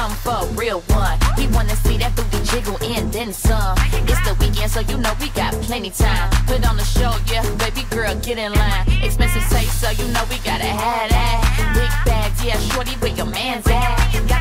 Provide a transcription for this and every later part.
him for real one. He wanna see that booty jiggle and then some. It's the weekend, so you know we got plenty time. Put on the show, yeah, baby girl, get in line. Expensive taste, so you know we gotta have that. Big bags, yeah, shorty, where your man's at. Got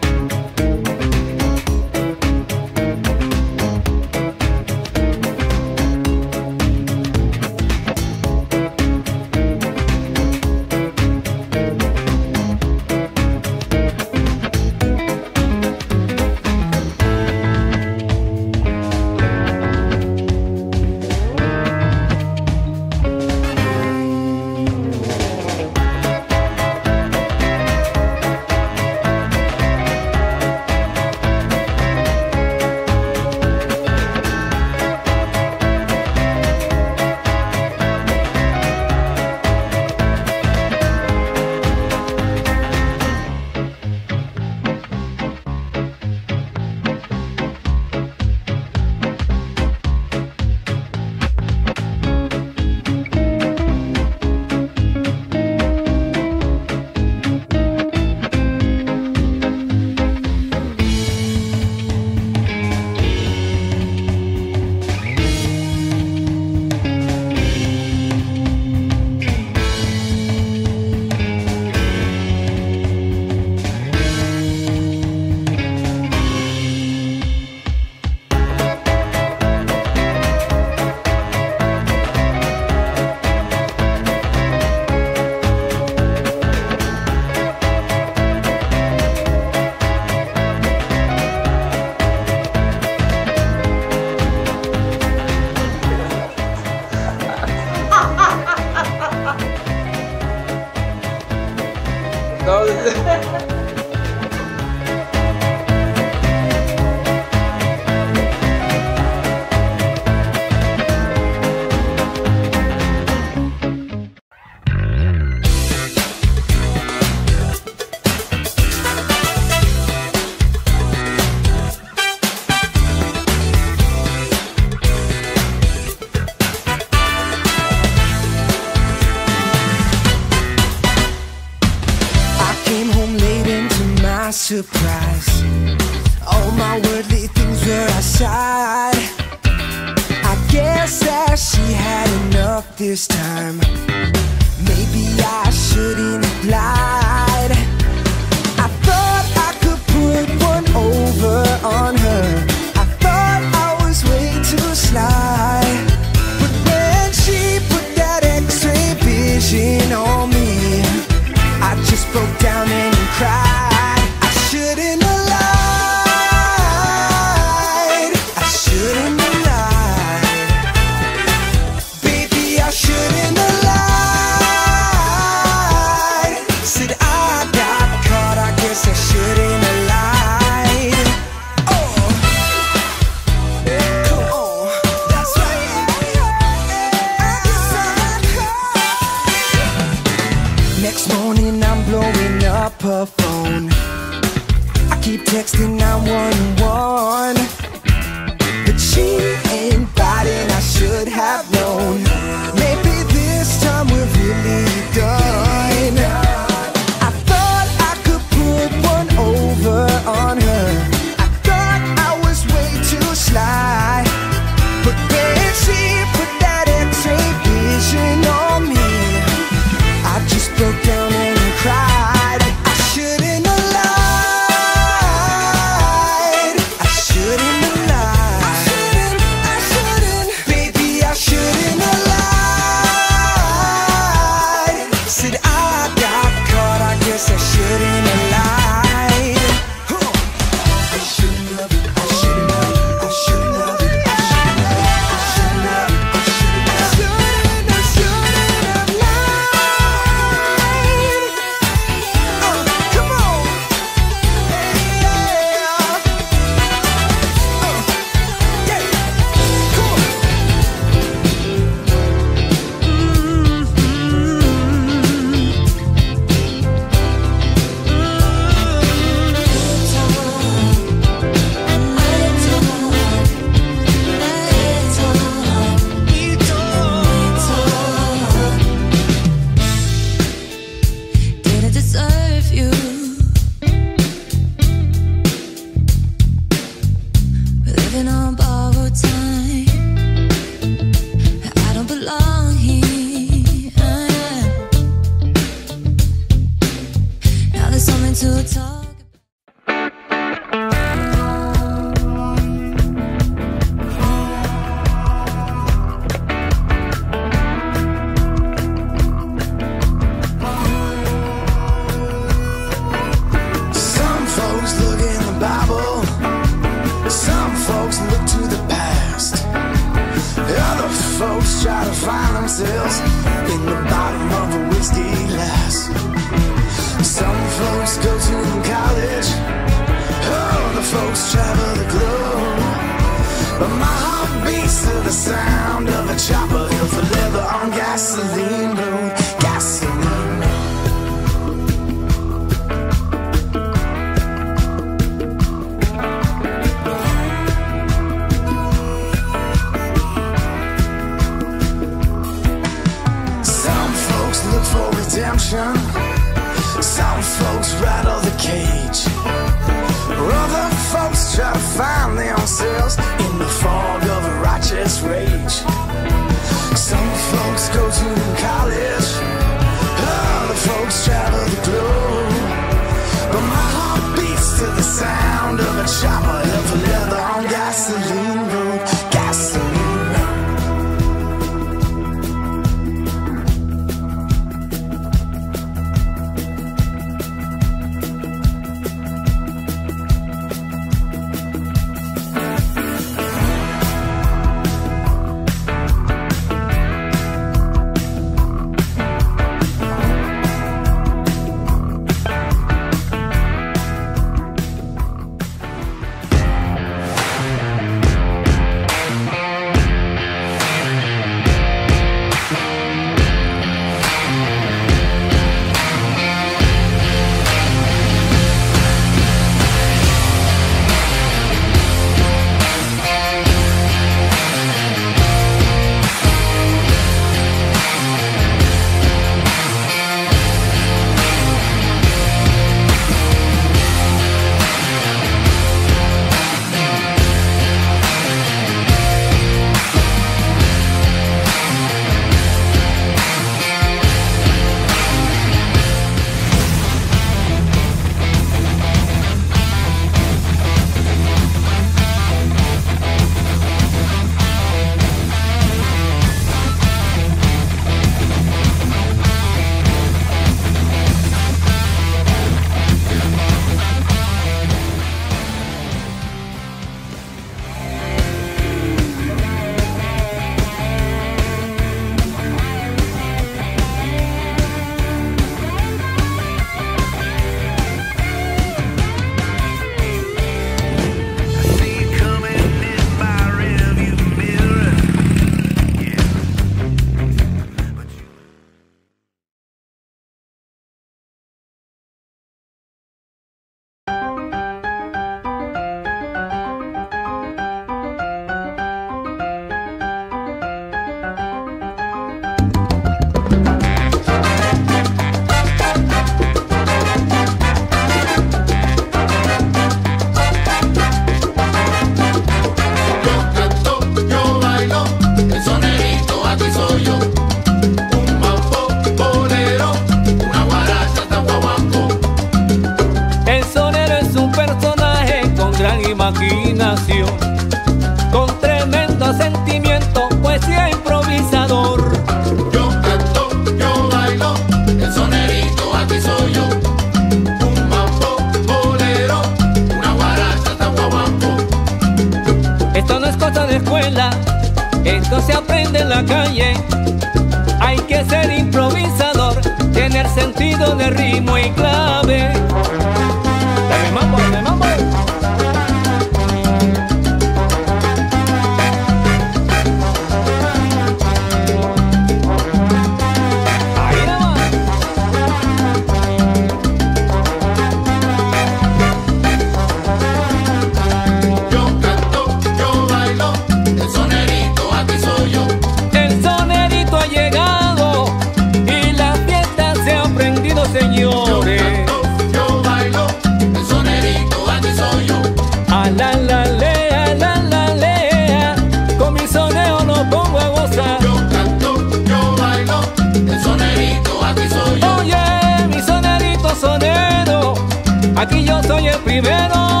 primero.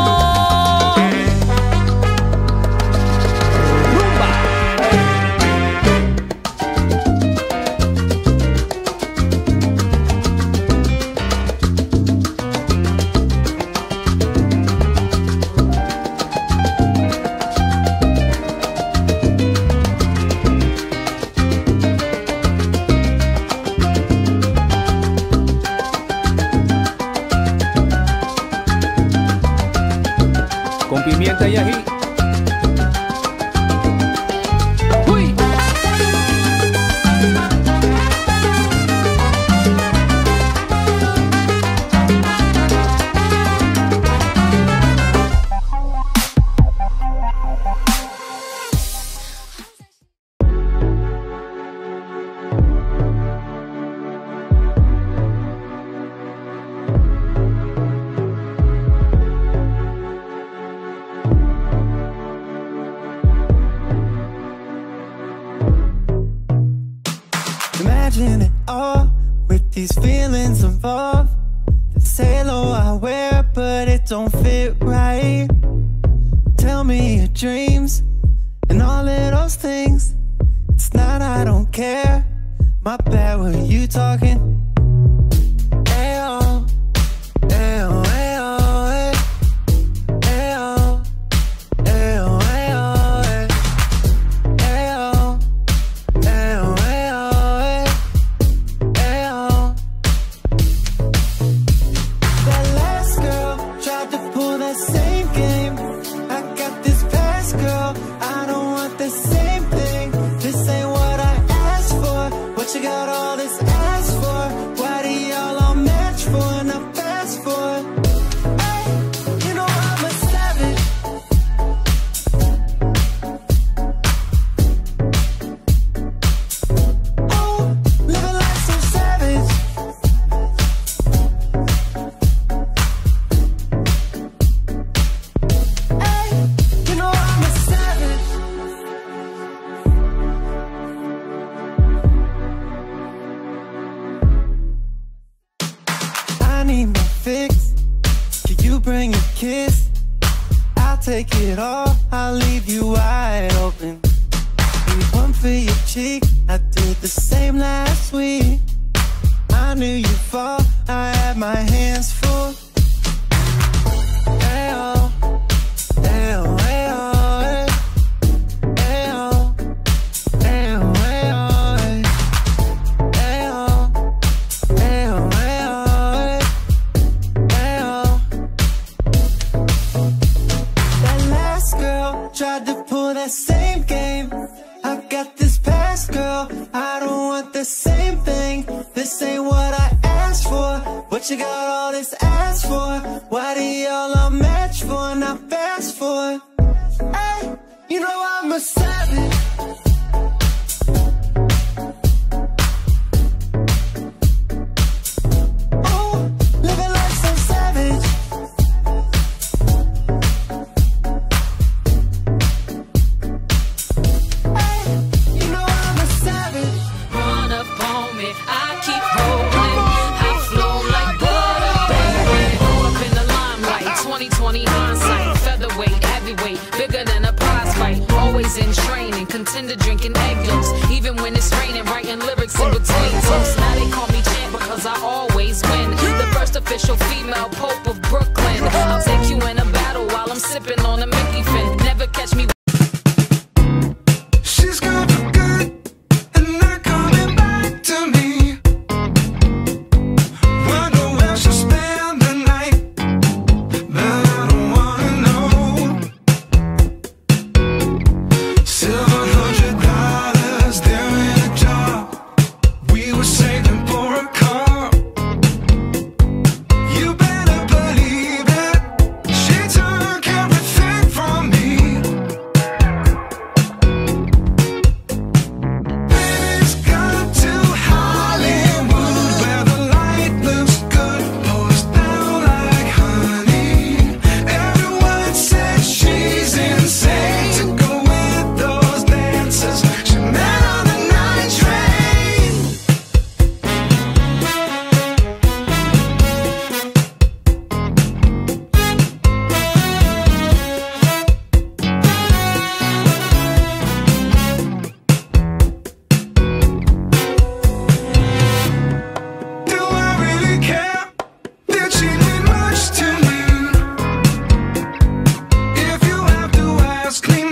clean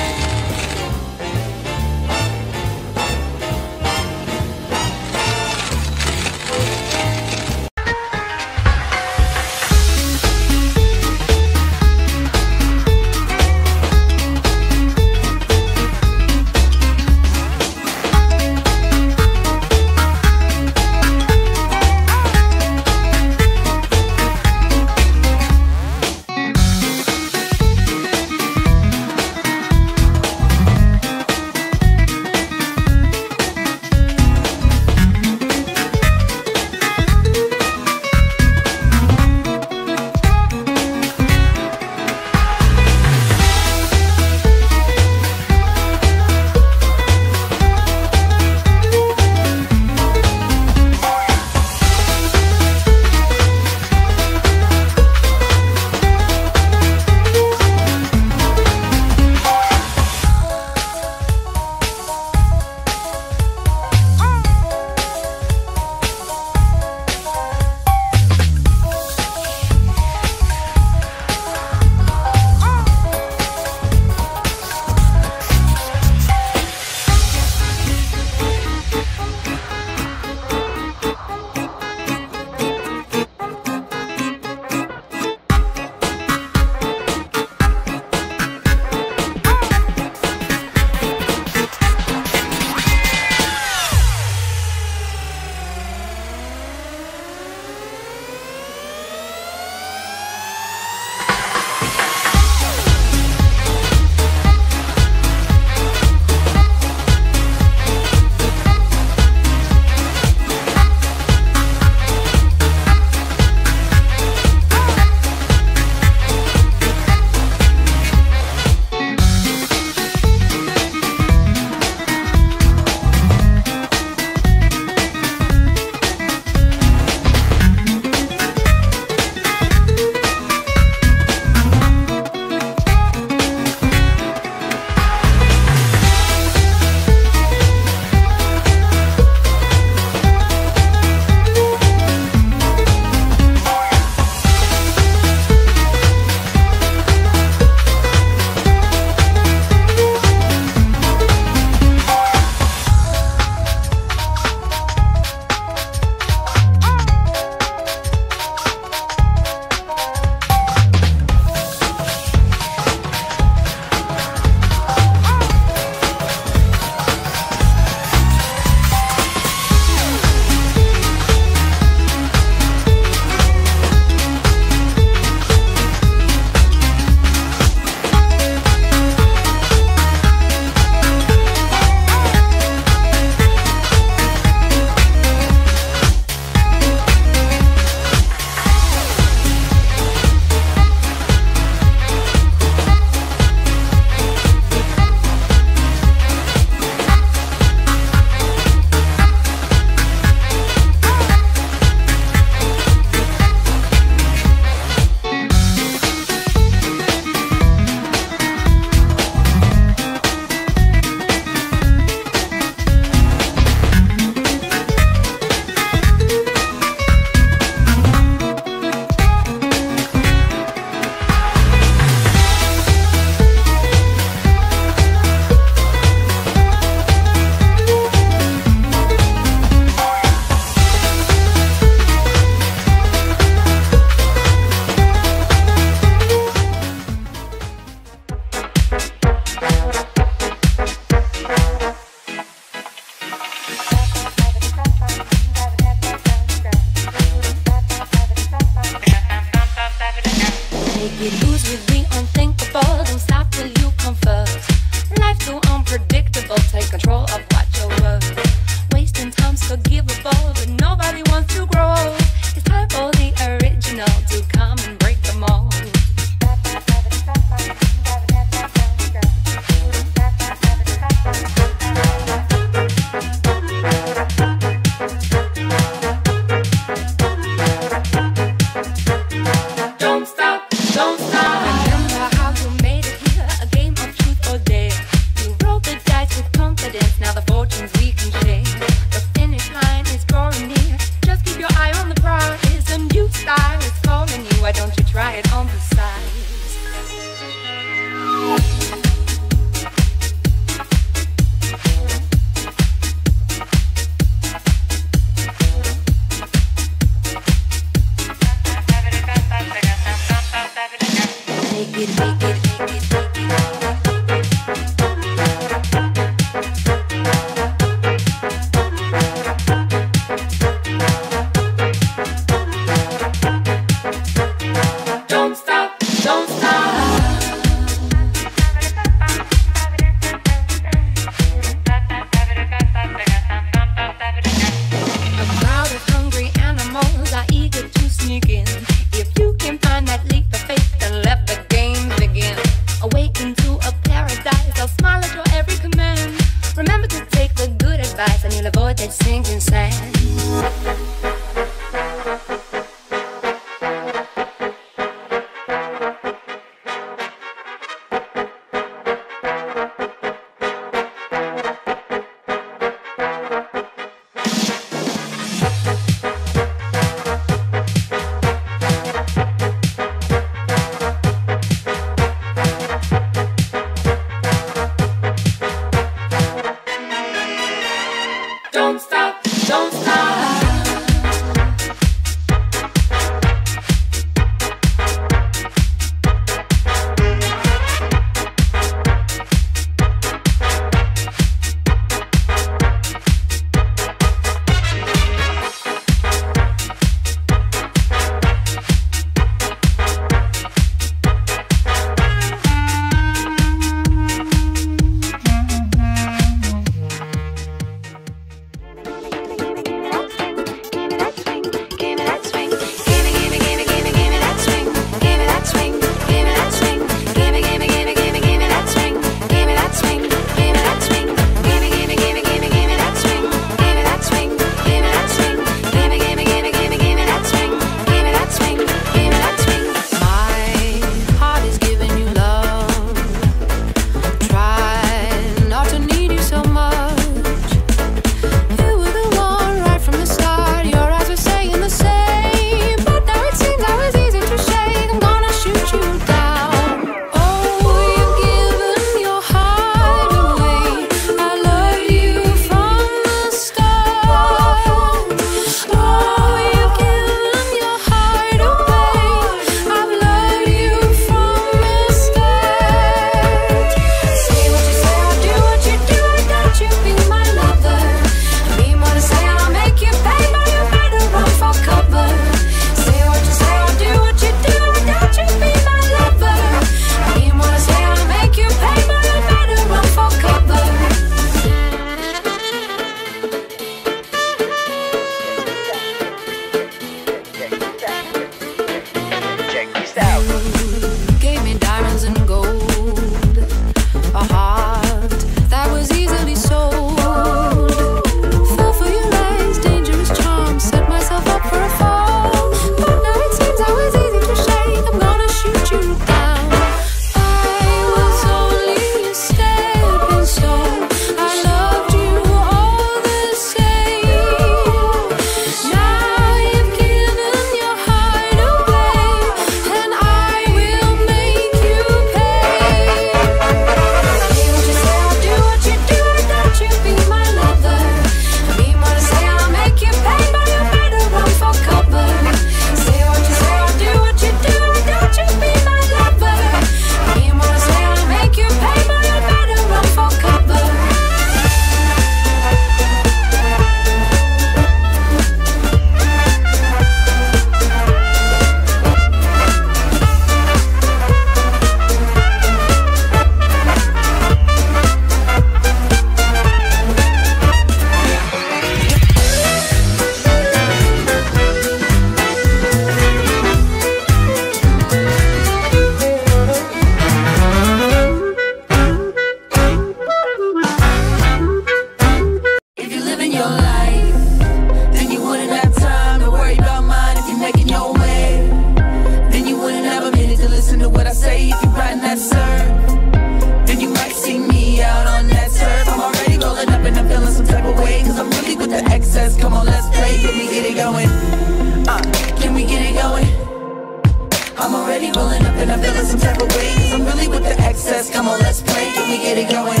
feeling some type of way I'm really with the excess, come on let's play Can we get it going?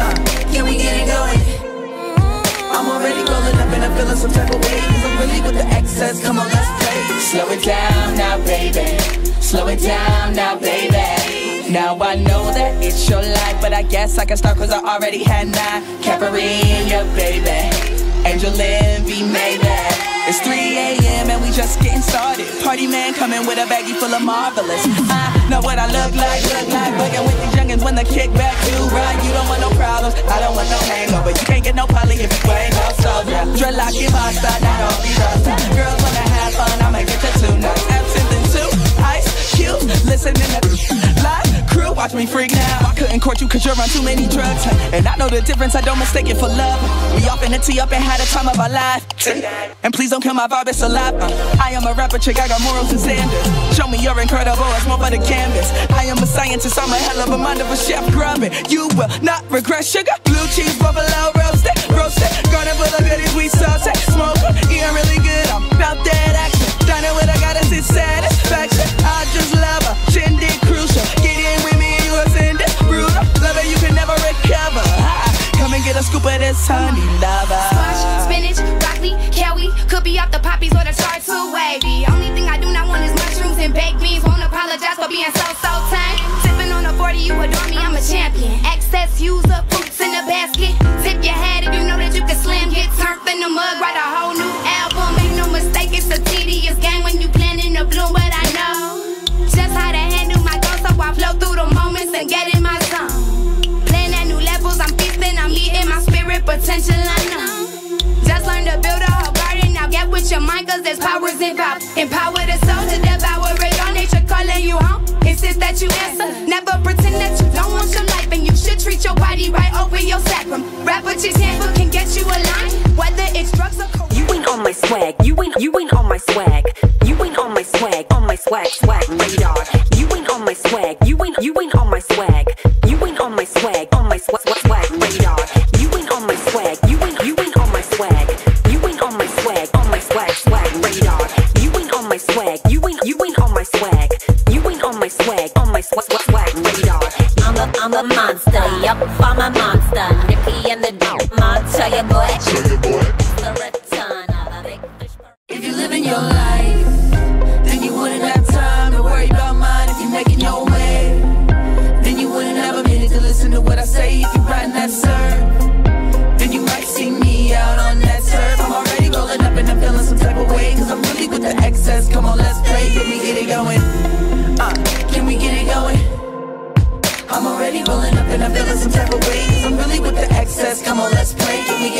Uh, can we get it going? Mm-hmm. I'm already rolling up and I'm feeling some type of way I'm really with the excess, come on let's play Slow it down now baby Slow it down now baby now I know that it's your life, but I guess I can start cause I already had my Caipirinha, baby. Angel envy, maybe. It's 3 a.m. and we just getting started. Party man coming with a baggie full of marvelous. I know what I look like, look like. Bugging with these youngins when the kickback do right. You don't want no problems, I don't want no hangover. You can't get no poly if you ain't no soldier. Dreadlock my style, not all these others. Girls wanna have fun, I'ma get you two nuts. Absinthe and two, ice cube. Listening to live crew, watch me freak now. I couldn't court you cause you're on too many drugs. And I know the difference, I don't mistake it for love. We off in the tee up and had the time of our life. And please don't kill my vibe, it's alive. I am a rapper chick, I got morals and standards. Show me you're incredible, it's more for the canvas. I am a scientist, I'm a hell of a mind of a chef grubbing. You will not regret sugar, blue cheese, buffalo roasted, roasted. Garden full of goodies, we sauce smoke, eating really good. I'm about that action. Dining with a goddess, it's satisfaction. I just love her, and get a scoop of this honey lava. Squash, spinach, broccoli, kiwi. Could be off the poppies or the too wavy. Only thing I do not want is mushrooms and baked beans. Won't apologize for being so, so tame. Sipping on a 40, you adore me, I'm a champion. Excess user, fruits in a basket. Tip your hat if you know that you can slam. Get turned in the mug, write a whole new album. Make no mistake, it's a tedious game when you planning to bloom. But I know just how to handle my thoughts, so I flow through the moments and get in I. Just learn to build a whole garden, now get with your mind, cause there's powers involved. Empower the soul to devour it, all nature calling you home. Insist that you answer, never pretend that you don't want your life, and you should treat your body right, open your sacrum. Rap with your handbook can get you aligned, whether it's drugs or cocaine. You ain't on my swag. You ain't you ain't on my swag. You ain't on my swag. On my swag swag radar. You ain't on my swag. You ain't you ain't on my swag. You ain't on my swag. On my swag swag swag radar.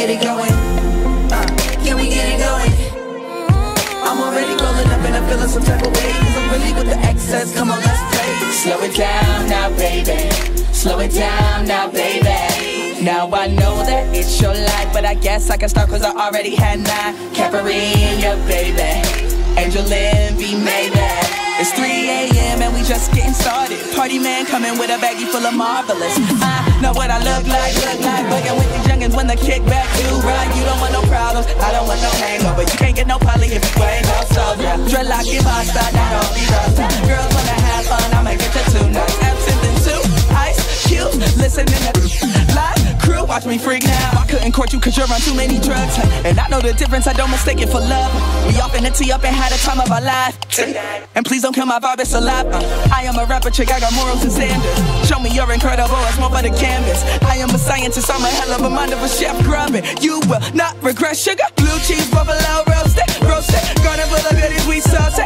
Get it going? Uh, can we get it going? I'm already rolling up and I'm feeling some type of way. Cause I'm really with the excess. Come on, let's play. Slow it down now, baby. Slow it down now, baby. Now I know that it's your life, but I guess I can start cause I already had nine. Caipirinha, baby. Angel Envy, maybe. It's 3 a.m. and we just getting started. Party man coming with a baggie full of marvelous. I know what I look like, look like. Bugging with these youngins when the kickback do right. You don't want no problems, I don't want no hangover. You can't get no poly if you ain't no soldier. Dreadlock my style, not all these others. Girls wanna have fun, I'ma get you two nuts. Absinthe and two, ice cube. Listening to live watch me freak now. I couldn't court you cause you're on too many drugs. And I know the difference, I don't mistake it for love. We off in the tee up and had a time of our life. And please don't kill my vibe, it's alive. I am a rapper chick, I got morals and standards. Show me you're incredible, it's more for the canvas. I am a scientist, I'm a hell of a mind of a chef grubbing. You will not regret sugar, blue cheese, buffalo roasted, roasted. Garden full of goodies, we sauce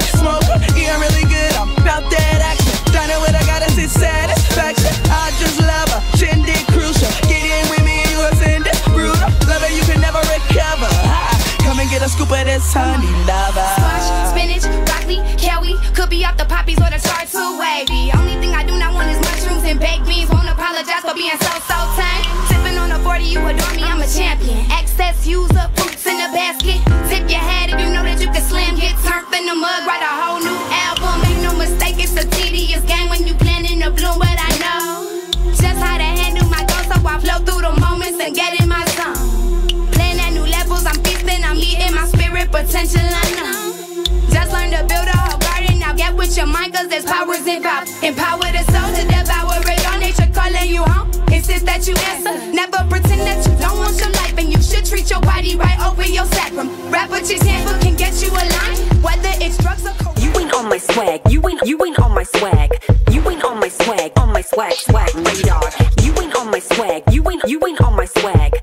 this honey. Squash, spinach, broccoli, kiwi. Could be off the poppies or the wavy. Only thing I do not want is mushrooms and baked beans. Won't apologize for being so, so tame. Sipping on a 40, you adore me, I'm a champion. Excess fruits in a basket. Tip your hat if you know that you can slam. Get turned in the mug, write a whole new album. Make no mistake, it's a tedious game when you planning to bloom. But I know just how to handle my thoughts, so I flow through the moments and get in attention. Just learn to build a whole garden now. Get with your mind, cause there's powers involved. Empower the soul to devour it all. Nature calling you home. Insist that you answer. Never pretend that you don't want your life. And you should treat your body right over your sacrum. Rap with your tamper can get you aligned. Whether it's drugs or cocaine. You ain't on my swag. You ain't, you ain't on my swag. You ain't on my swag. On my swag, swag radar. You ain't on my swag. You ain't, you ain't on my swag.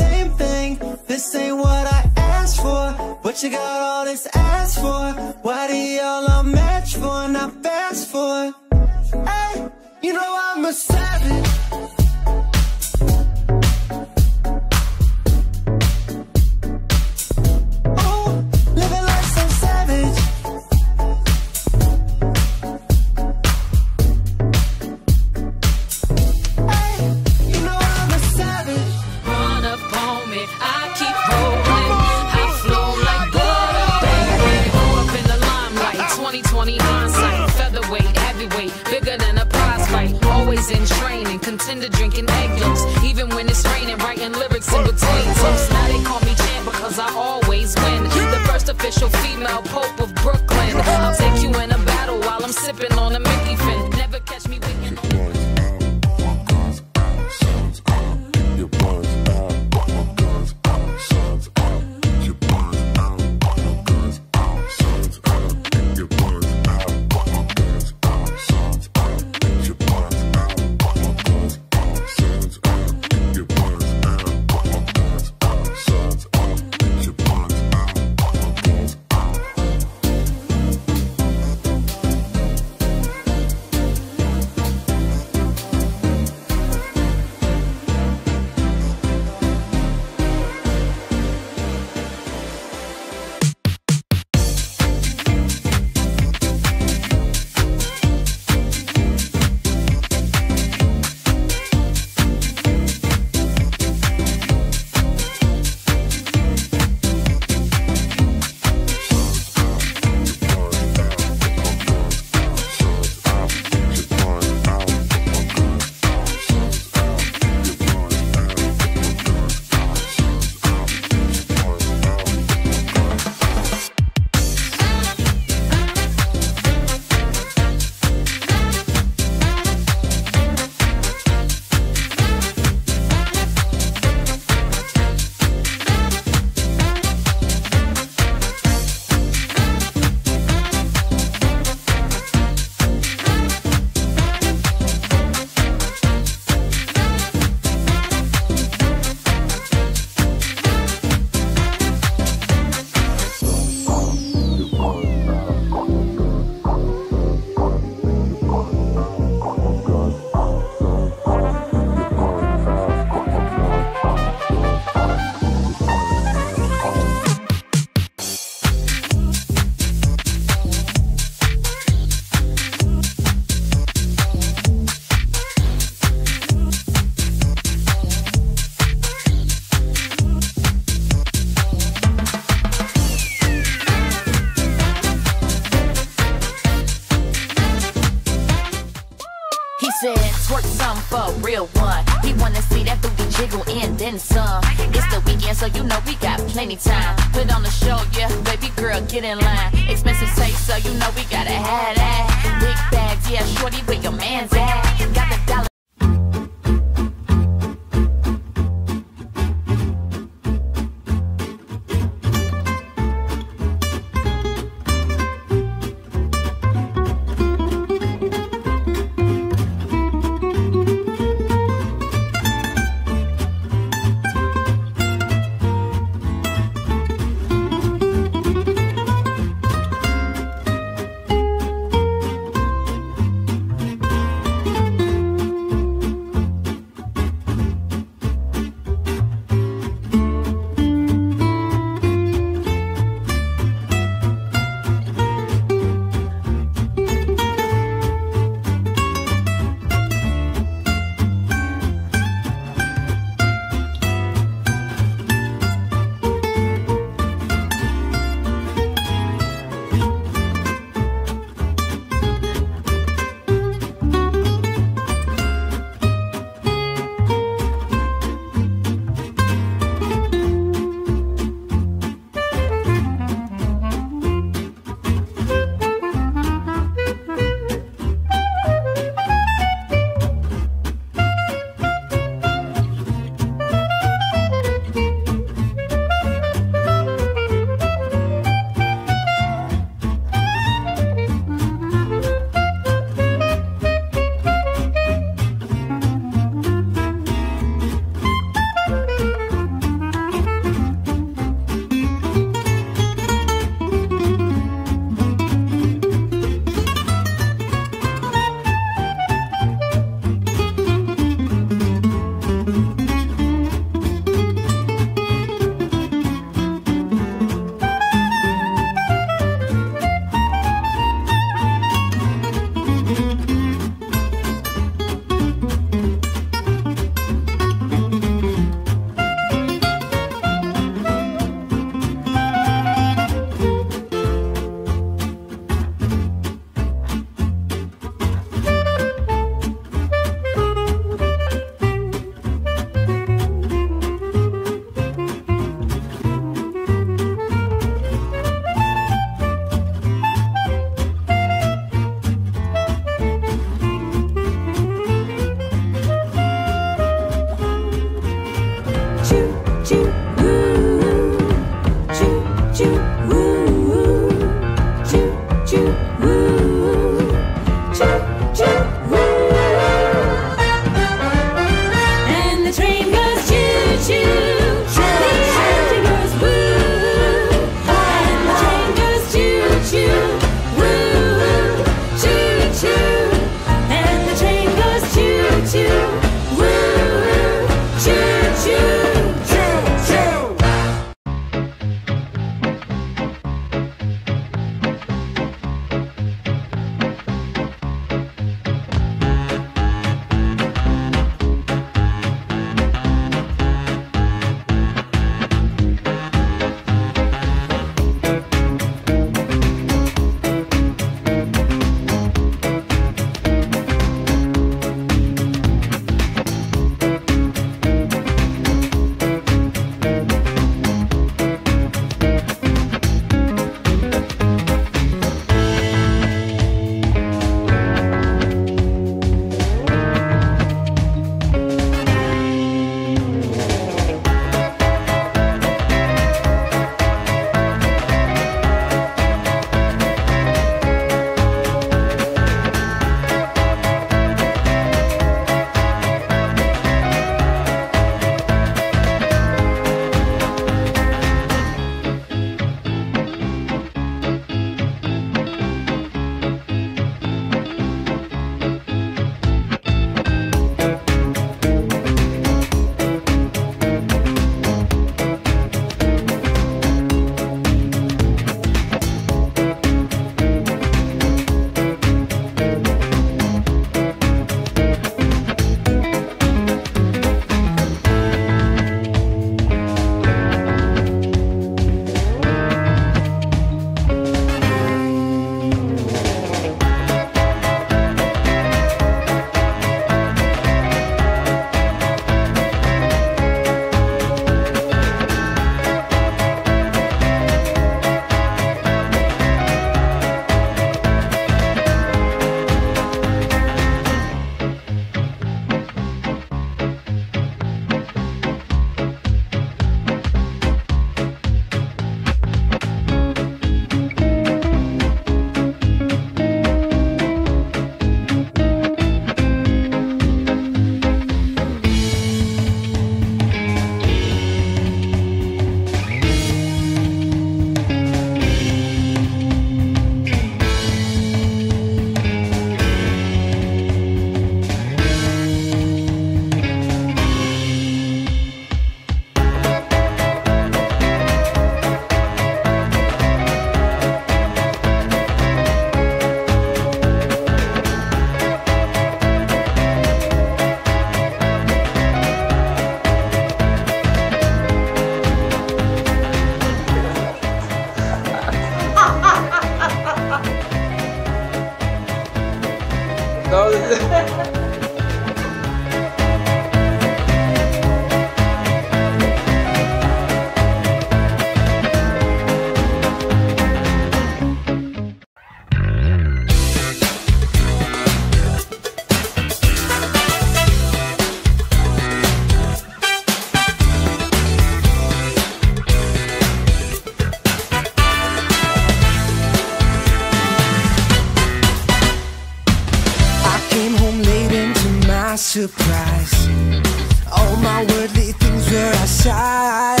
cowardly things were outside.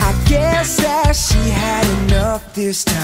I guess that she had enough this time.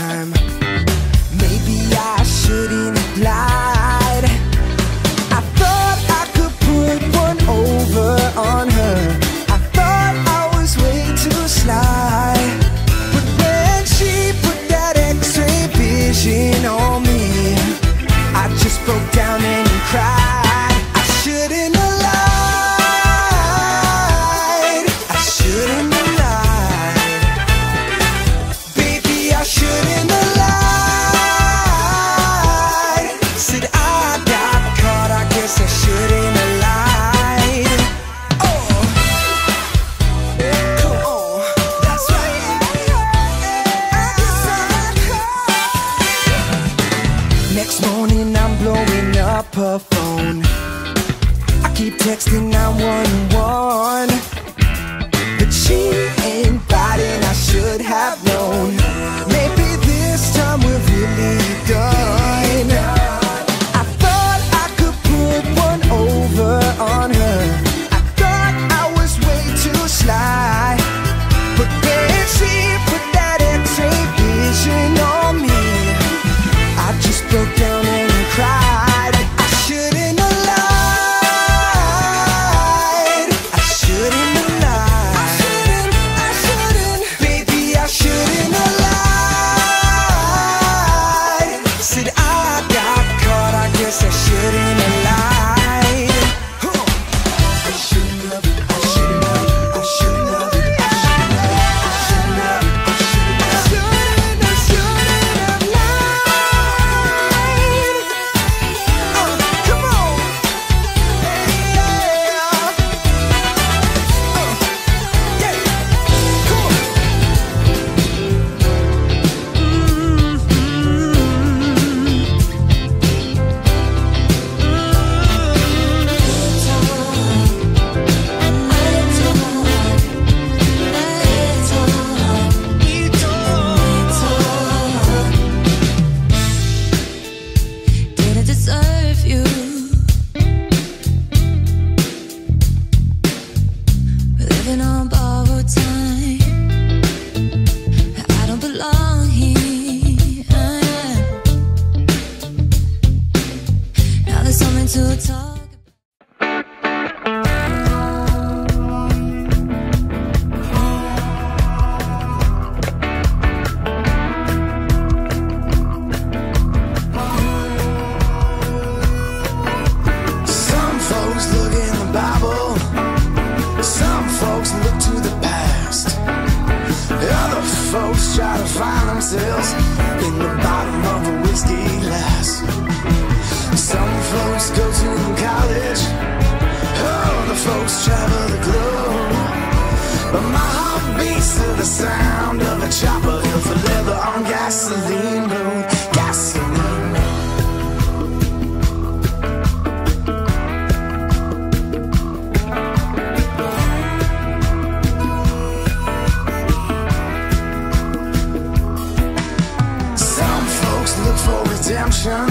redemption.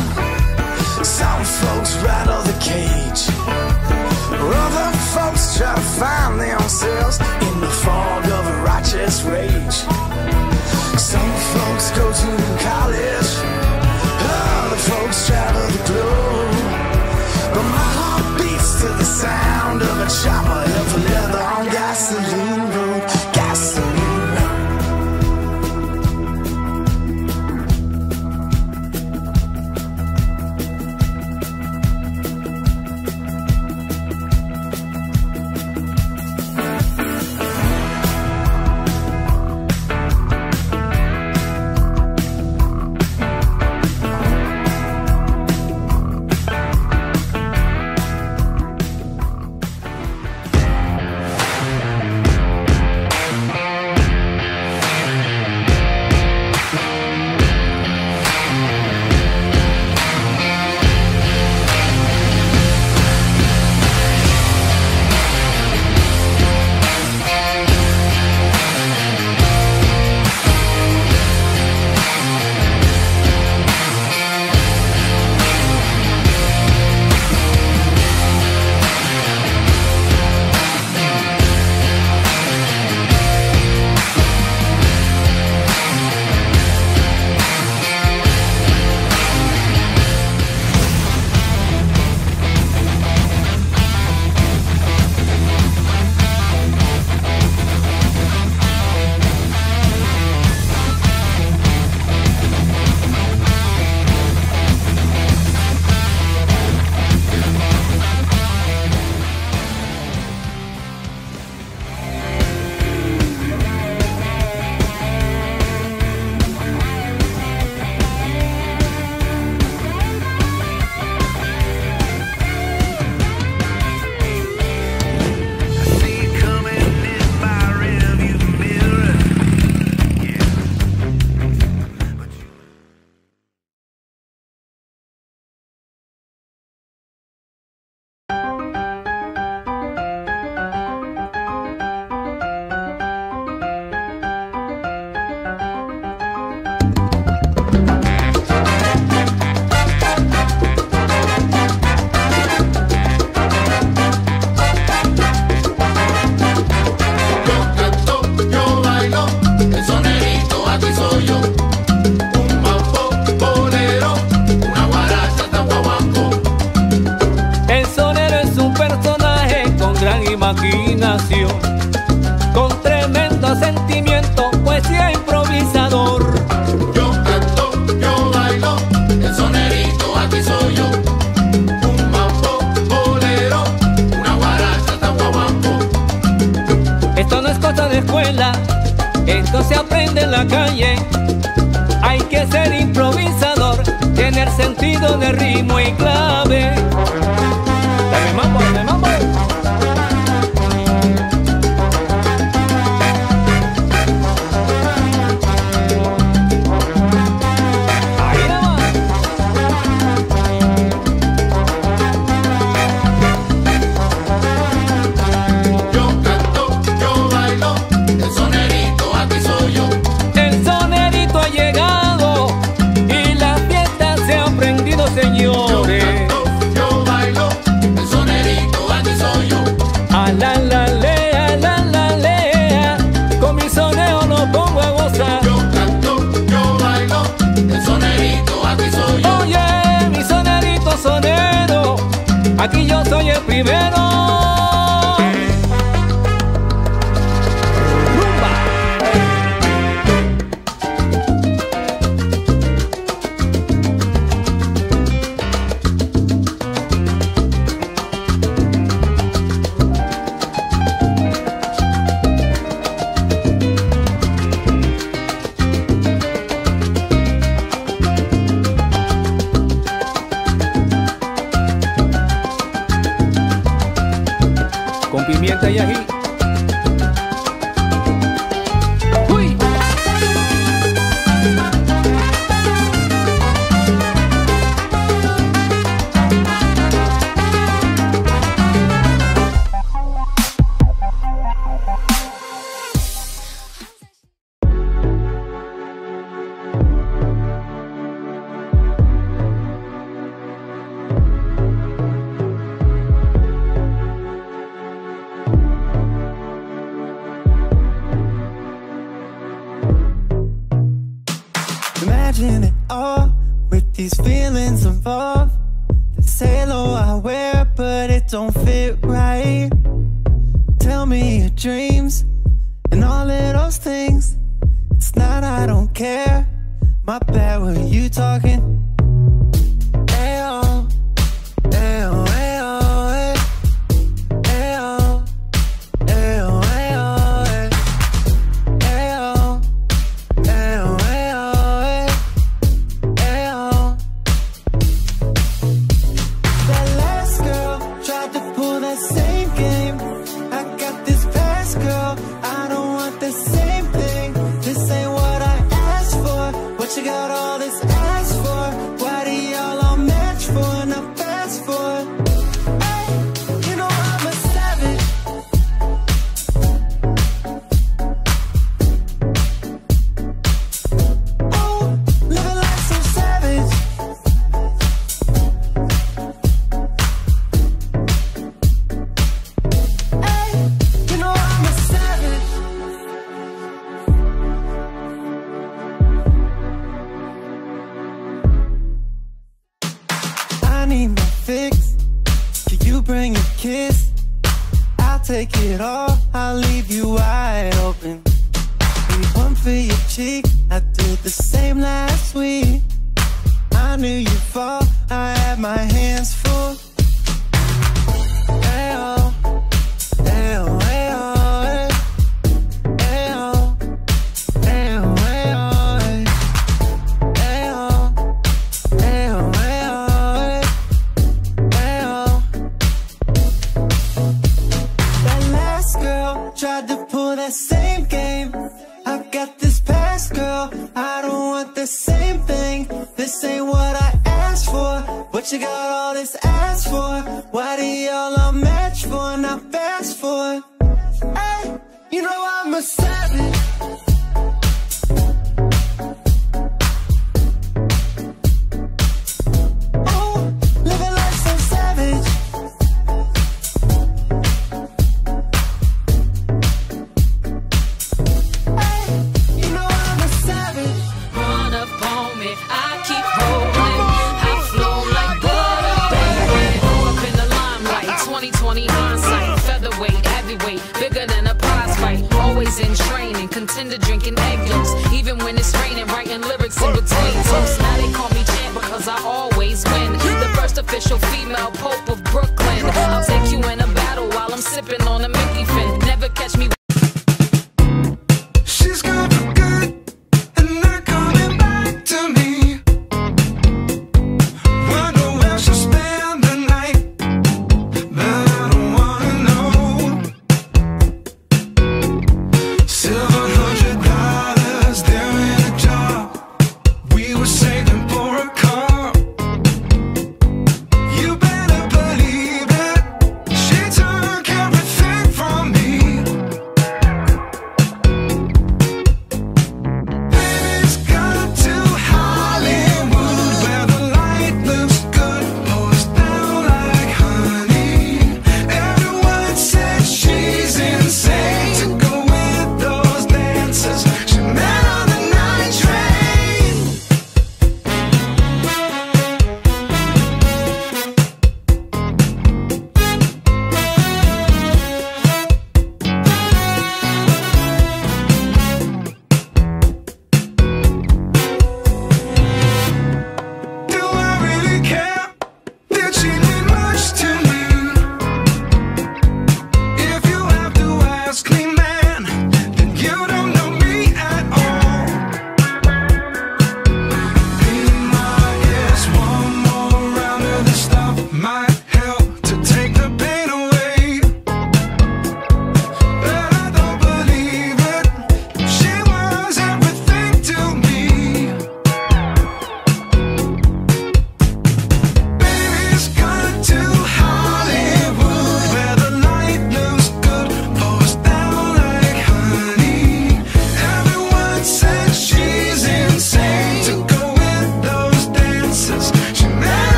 Some folks rattle the cage. Other folks try to find themselves in the fog of a righteous rage. Some folks go to college. Other folks travel the globe. But my heart beats to the sound.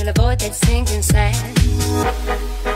in a boat that's sinking sand.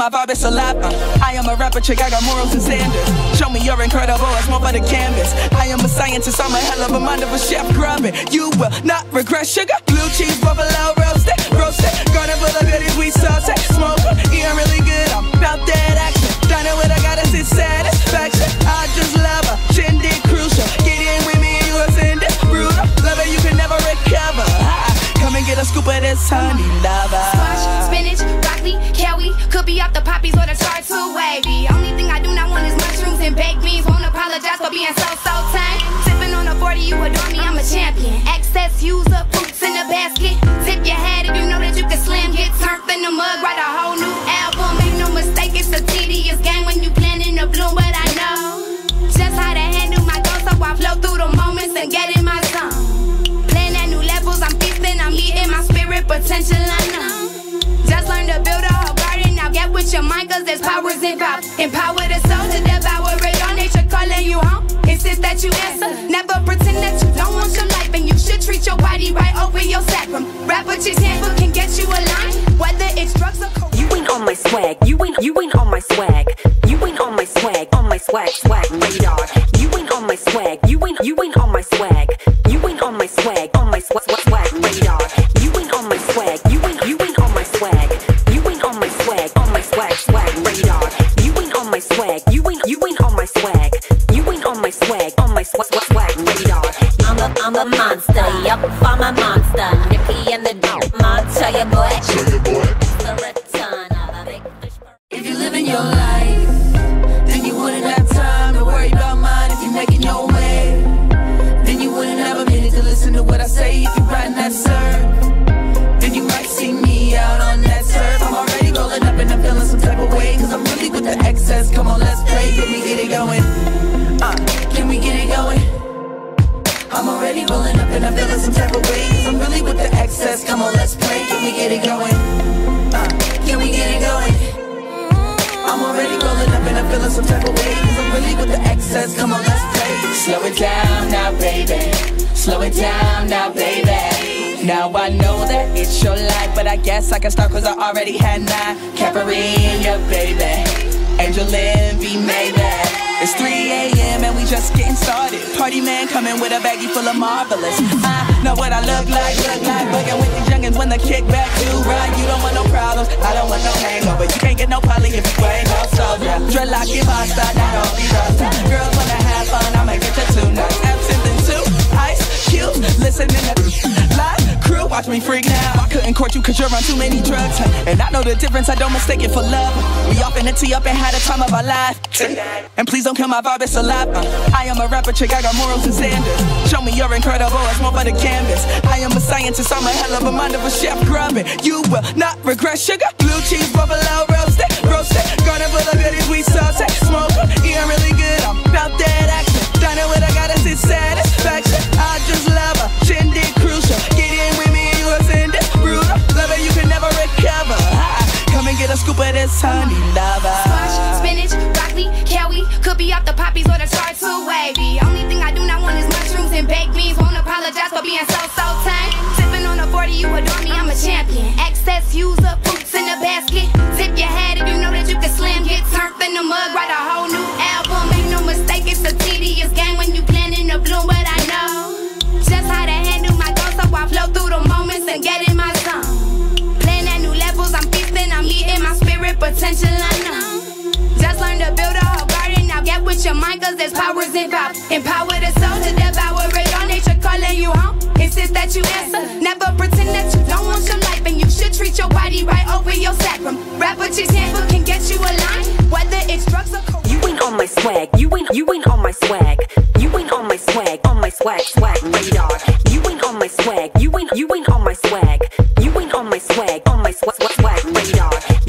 My vibe, is a lot. Uh, I am a rapper chick, I got morals and standards. Champion. Excess user, poops in the basket. Tip your hat if you know that you can slam. Get turned in the mug, write a whole new album. Make no mistake, it's a tedious game when you planning to bloom, but I know just how to handle my thoughts, so I flow through the moments and get in my zone. Playing at new levels, I'm feasting, I'm eating my spirit potential, I know. Just learn to build a whole garden, now get with your mind, cause there's powers involved. Empower the soul to devour it, all nature calling you home. Insist that you answer, treat your body right, open your sacrum. Rapper chicks handbook can get you aligned, whether it's drugs or cocaine. You ain't on my swag. You ain't you ain't on my swag. You ain't on my swag. On my swag swag radar. You ain't on my swag. Ya boy. Come on, let's play. Slow it down now, baby. Slow it down now, baby. Now I know that it's your life, but I guess I can start cause I already had nine. Caipirinha, baby. Angel Envy, maybe. It's 3 a.m. and we just getting started. Party man coming with a baggie full of marvelous. I know what I look like, look like. Bugging with these youngins when the kickback do right. You don't want no problems, I don't want no hangover. You can't get no poly if you ain't no soldier. Dreadlock your pasta, not all these rasta. Girls wanna have fun, I'ma get you two nights. Absinthe and two, ice cubes. Listening to live watch me freak now. I couldn't court you cause you're on too many drugs. And I know the difference, I don't mistake it for love. We off in the tee up and had a time of our life. And please don't kill my vibe, it's a lot. Uh, I am a rapper chick, I got morals and standards. Show me you're incredible, it's more for the canvas. I am a scientist, I'm a hell of a mind of a chef grubbing. You will not regret sugar, blue cheese, buffalo roasted, roasted. Garden full of goodies, we sauce smoke. Eating really good, I'm about that action. Diner with a goddess, it's satisfaction. Scoop of this honey lover. Squash, spinach, broccoli, kale, could be off the poppies or the too wavy. Only thing I do not want is mushrooms and baked beans. Won't apologize for being so so tame. Sipping on a 40, you adore me, I'm a champion. Excess user, poops in the basket. Tip your hat if you know that you can slam. Get turned in the mug, write a whole new know. Just learn to build a whole garden, now get with your mind, cause there's powers involved. Empower the soul to devour it all, nature calling you home. Insist that you answer, never pretend that you don't want your life, and you should treat your body right over your sacrum. Rapper's handbook can get you aligned, whether it's drugs or cocaine. You ain't on my swag. You ain't you ain't on my swag. You ain't on my swag. On my swag swag radar. You ain't on my swag. You ain't you ain't on my swag. You ain't on my swag. On my swag swag swag radar.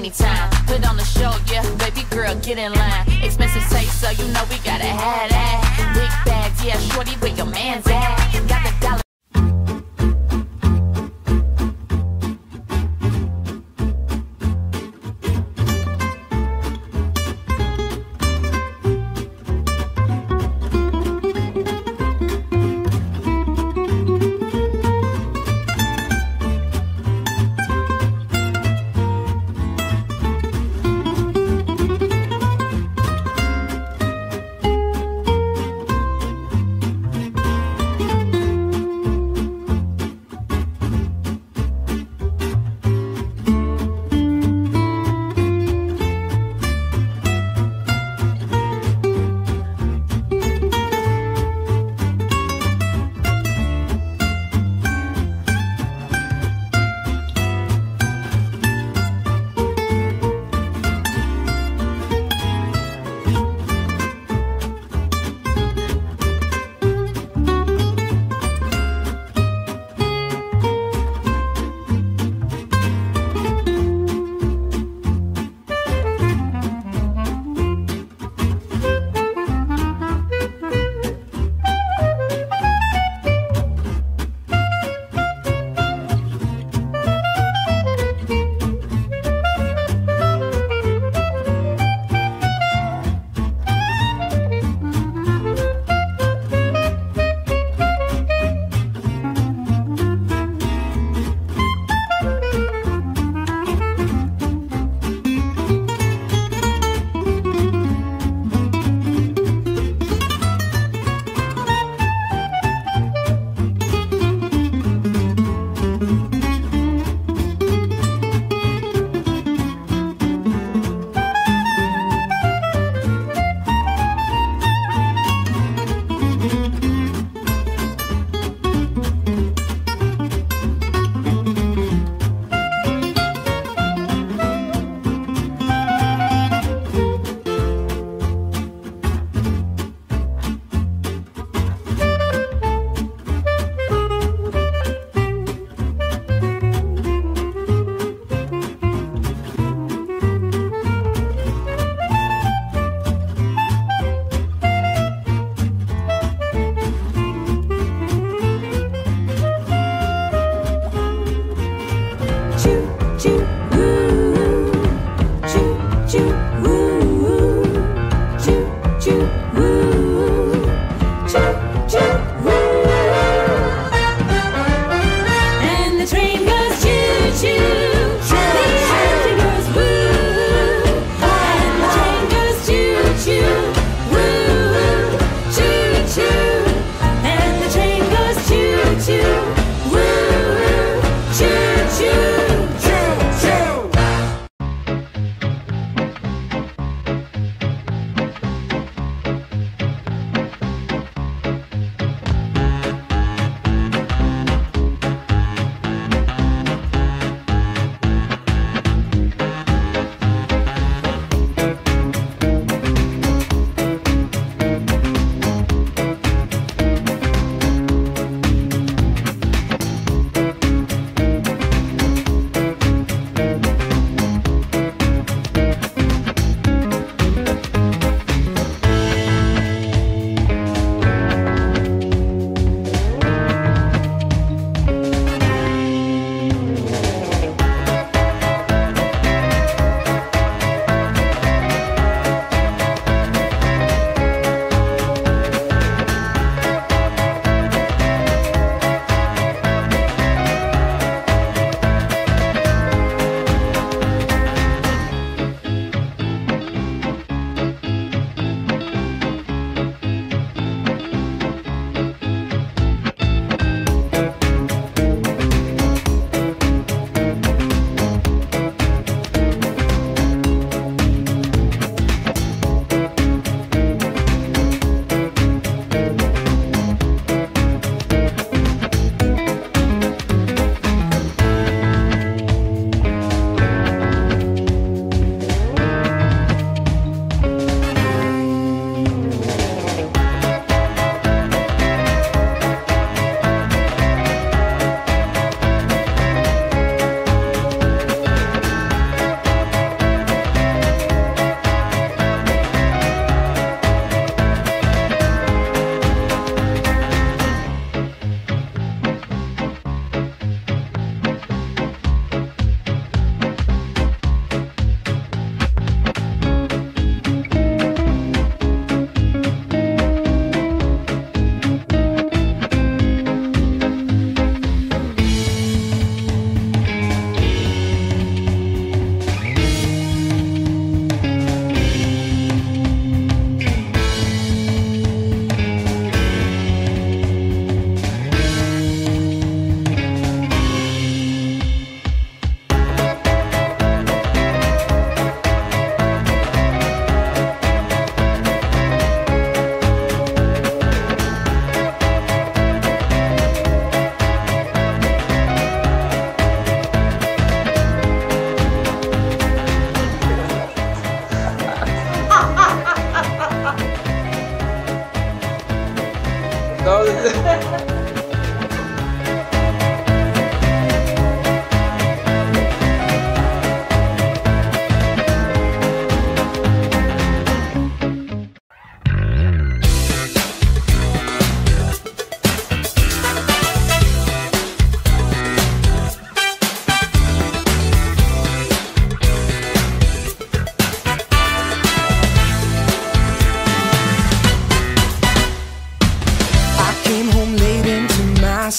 Know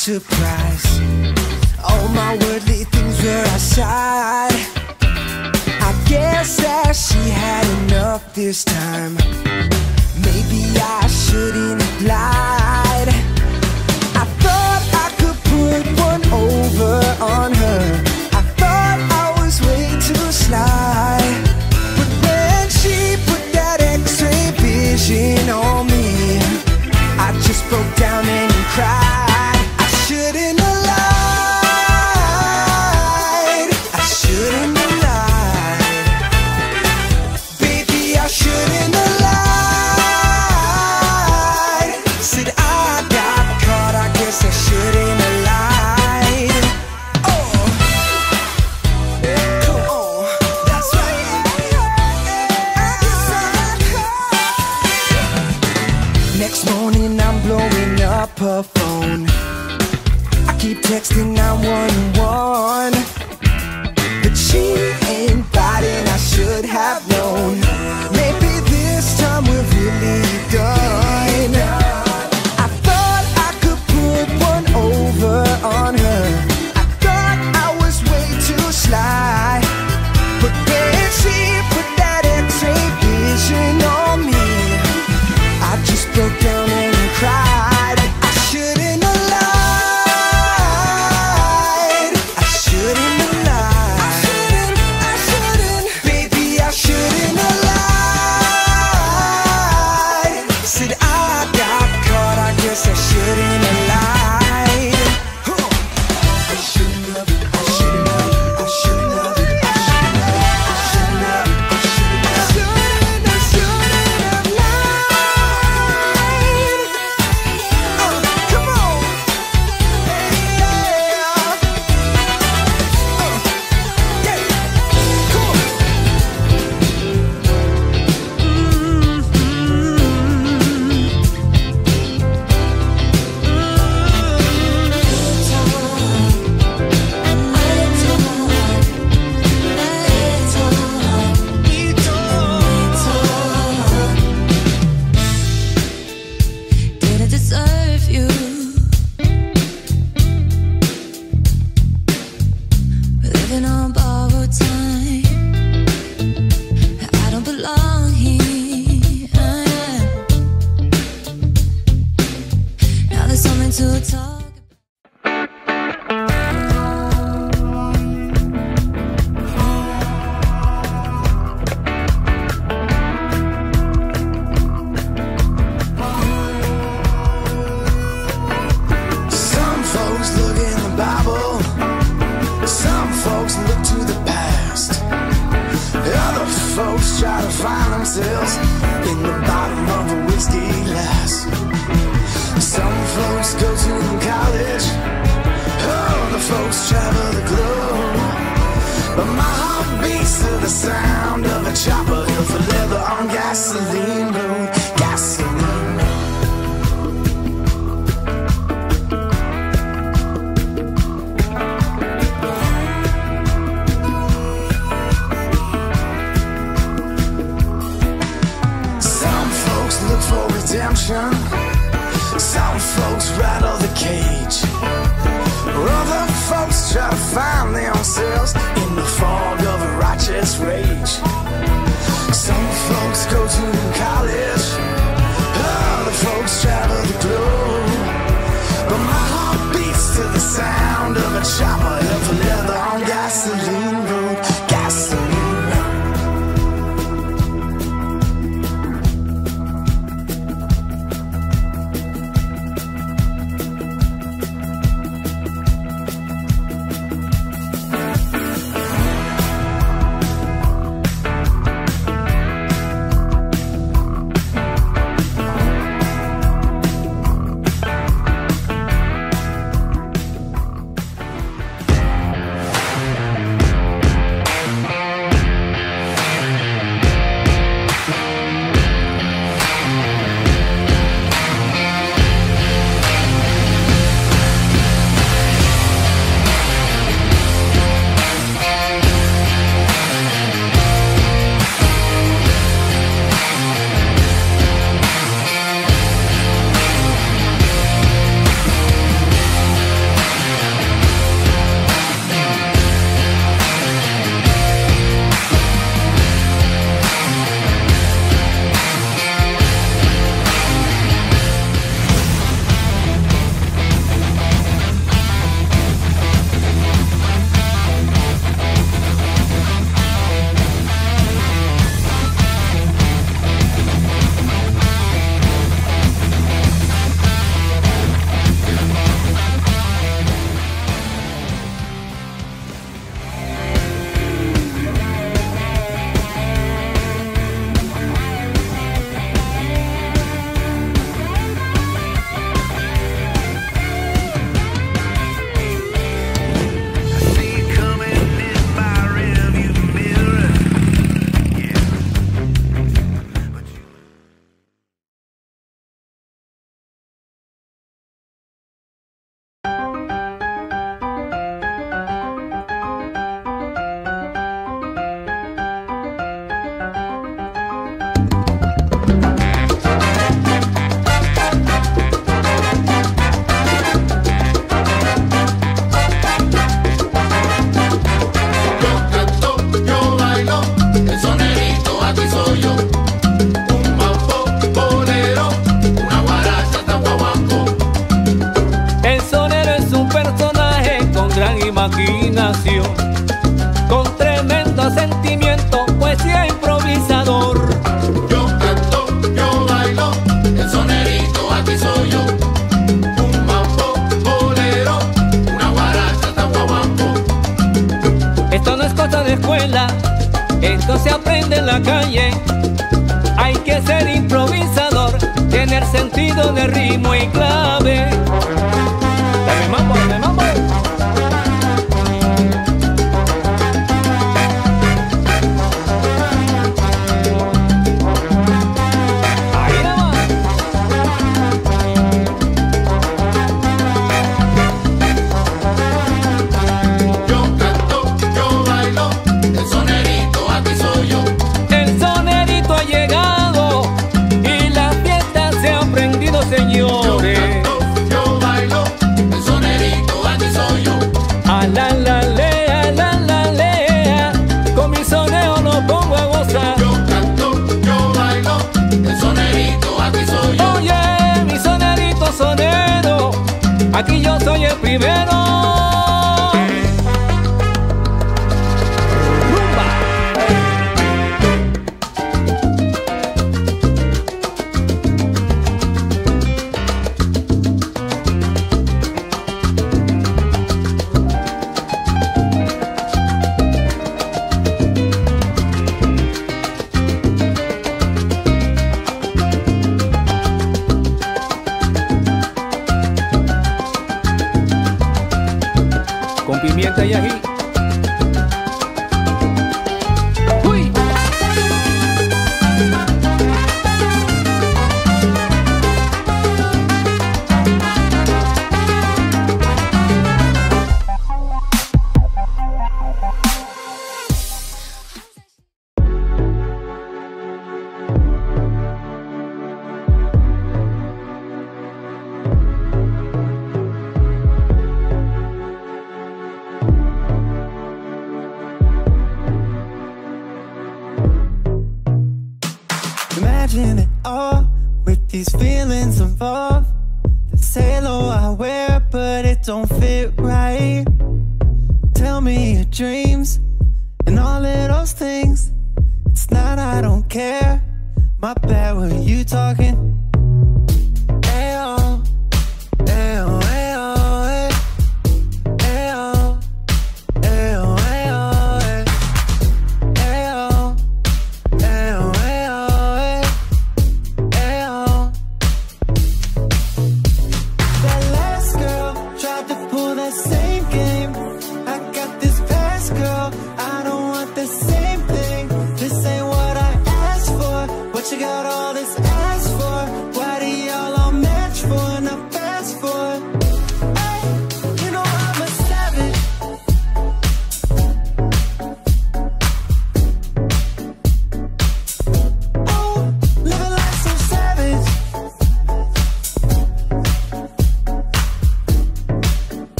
surprise. All my worldly things were outside I guess that she had enough this time. Maybe I shouldn't have lied. I thought I could put one over on her. I thought I was way too sly. But when she put that x-ray vision on me I just broke down and cried.